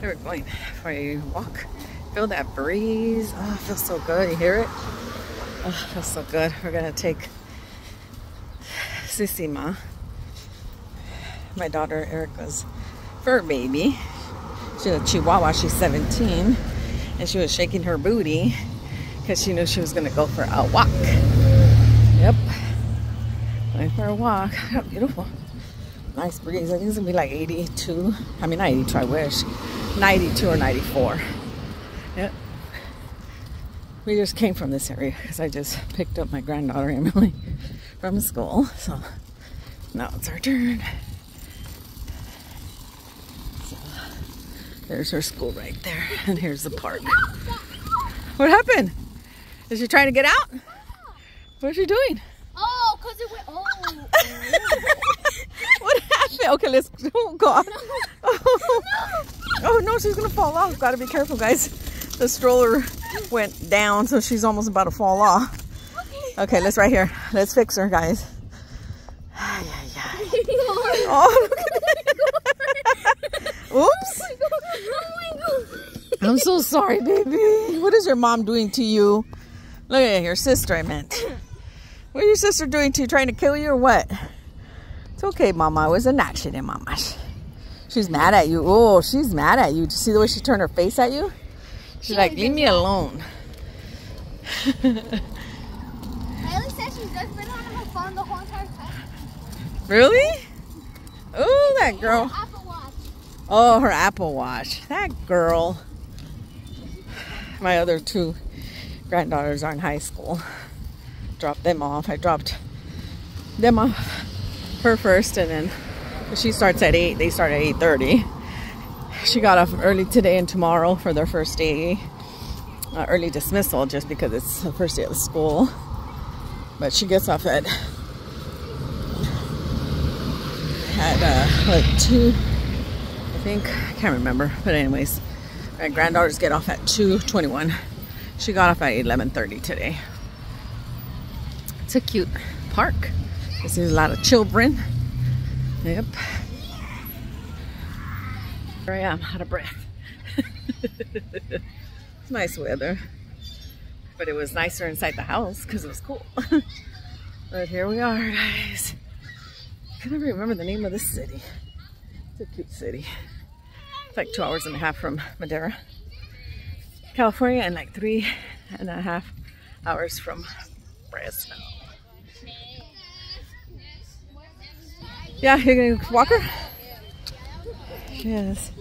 We're going for a walk. Feel that breeze. Oh, it feels so good. You hear it? Oh, it feels so good. We're gonna take Sissy Ma, my daughter Erica's fur baby. She's a Chihuahua. She's 17, and she was shaking her booty because she knew she was gonna go for a walk. Yep, going for a walk. How beautiful. Nice breeze. I think it's gonna be like 82. I mean, not 82. I wish. 92 or 94. Yep. We just came from this area because I just picked up my granddaughter Emily from school. So now it's our turn. So there's her school right there, and here's the park. What happened? Is she trying to get out? What is she doing? Oh, because it went. Oh. what happened? Okay, let's. go. God. Oh. Oh no, she's gonna fall off. Gotta be careful, guys. The stroller went down, so she's almost about to fall off. Okay, let's right here. Let's fix her, guys. Ay, ay, ay. Oh, look at that. Oops. I'm so sorry, baby. What is your mom doing to you? Look at your sister, I meant. What is your sister doing to you? Trying to kill you or what? It's okay, Mama. It was an accident, Mama. She's mad at you. Oh, she's mad at you. Did you see the way she turned her face at you? She's like, leave me alone. Said she's just been on her phone the whole entire time. Really? Oh, that girl. Oh, her Apple Watch. That girl. My other two granddaughters are in high school. Dropped them off. I dropped them off her first and then she starts at 8. They start at 8.30. She got off early today and tomorrow for their first day. Uh, early dismissal just because it's the first day of school. But she gets off at at uh, like 2 I think. I can't remember. But anyways, my granddaughters get off at 2.21. She got off at 11.30 today. It's a cute park. There's a lot of children. Yep. Here I am, out of breath. it's nice weather. But it was nicer inside the house because it was cool. but here we are, guys. I can never remember the name of this city. It's a cute city. It's like two hours and a half from Madera, California, and like three and a half hours from Fresno. Yeah, you're gonna walk her? Yes.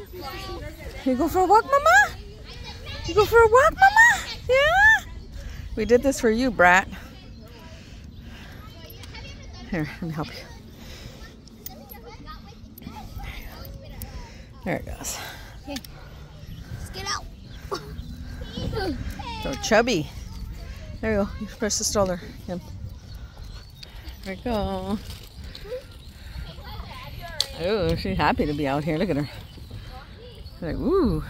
You go for a walk, Mama? You go for a walk, Mama? Yeah? We did this for you, Brat. Here, let me help you. There it goes. Let's get out. So chubby. There you go. You press the stroller, Kim. There we go. Oh, she's happy to be out here. Look at her. She's like, ooh.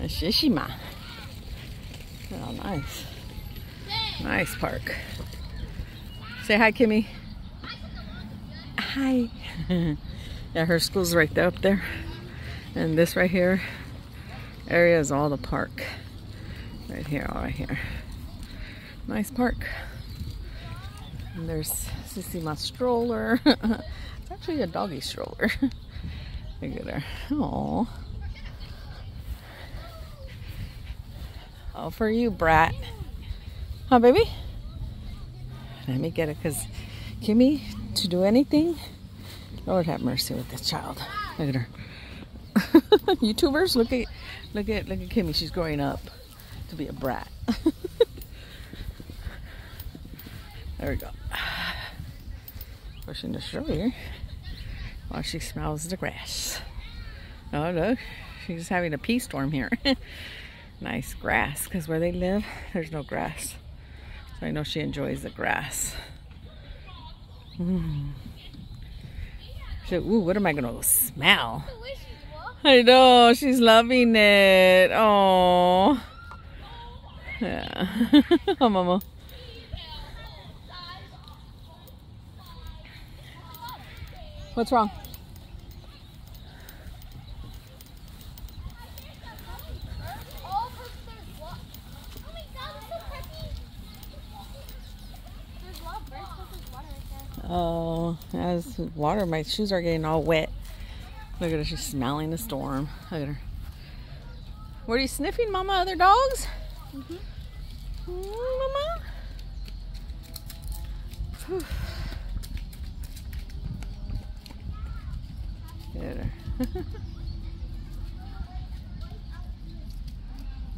A shishima. Oh, nice. Nice park. Say hi, Kimmy. Hi. yeah, her school's right there up there. And this right here area is all the park. Right here, all right here. Nice park. And there's Sissy my stroller. it's actually a doggy stroller. Look at her. Aww. All for you, brat. Huh, baby? Let me get it, because Kimmy, to do anything, Lord have mercy with this child. Look at her. YouTubers, look at, look at, look at Kimmy. She's growing up to be a brat. There we go. Pushing the stroller while she smells the grass. Oh, look. She's having a pea storm here. nice grass, because where they live, there's no grass. So I know she enjoys the grass. Mm. Ooh, what am I going to smell? I know, she's loving it. Oh. Yeah. oh, Mama. What's wrong? Oh, as water, my shoes are getting all wet. Look at her, she's smelling the storm. Look at her. What are you sniffing, Mama? Other dogs? Mm-hmm. Mm -hmm. Mama? Whew. Her.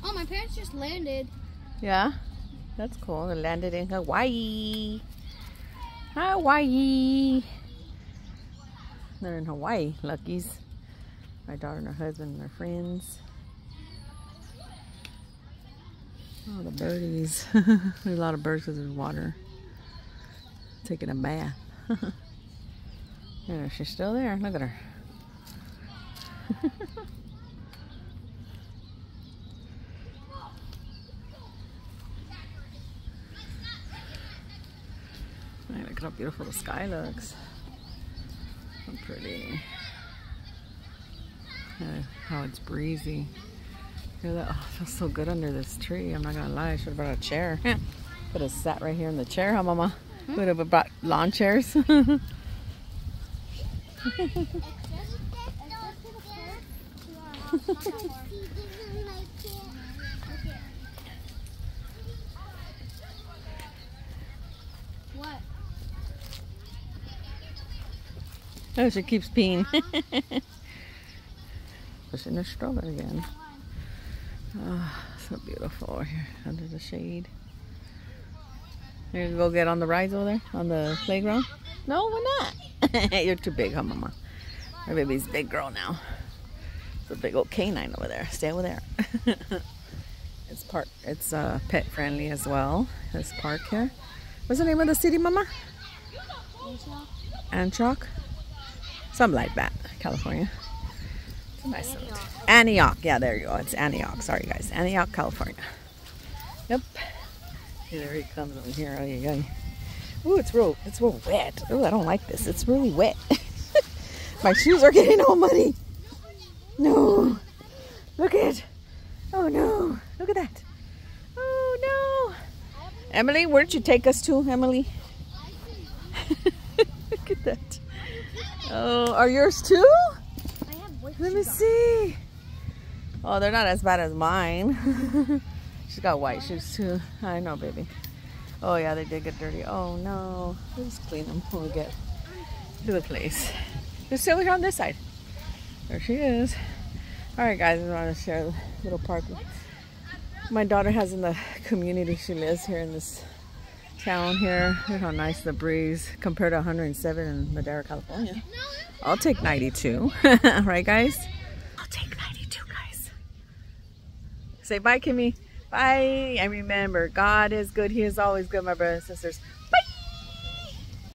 Oh, my parents just landed. Yeah, that's cool. They landed in Hawaii. Hawaii. They're in Hawaii, Luckies. My daughter and her husband and their friends. Oh, the birdies. there's a lot of birds because there's water. Taking a bath. yeah, she's still there. Look at her. Look how beautiful the sky looks. So pretty. Uh, how it's breezy. Hear that? Oh, it feels so good under this tree. I'm not gonna lie. I should have brought a chair. Could have sat right here in the chair, huh, Mama? Would have brought lawn chairs. What? oh, she keeps peeing. Pushing her stroller again. Oh, so beautiful over here under the shade. You gonna go get on the rides over there on the playground? No, we're not. You're too big, huh, Mama? My baby's a big girl now. It's a big old canine over there. Stay over there. it's park. It's uh, pet friendly as well. This park here. What's the name of the city, Mama? Antioch. Something like that. California. It's a nice little Antioch. Yeah, there you go. It's Antioch. Sorry, guys. Antioch, California. Yep. There he comes over here. Oh, yeah, yeah. Ooh, it's real. It's real wet. Ooh, I don't like this. It's really wet. My shoes are getting all muddy. No. Look at. it. Oh no. Look at that. Oh no. Emily, where'd you take us to, Emily? Look at that. Oh, are yours too? Let me see. Oh, they're not as bad as mine. She's got white shoes too. I know, baby. Oh yeah, they did get dirty. Oh no. Let's clean them when we get to the place. Just over here on this side. There she is. All right, guys, I want to share a little park my daughter has in the community. She lives here in this town here. Look how nice the breeze compared to 107 in Madera, California. I'll take 92. right, guys? I'll take 92, guys. Say bye, Kimmy. Bye. And remember, God is good. He is always good, my brothers and sisters.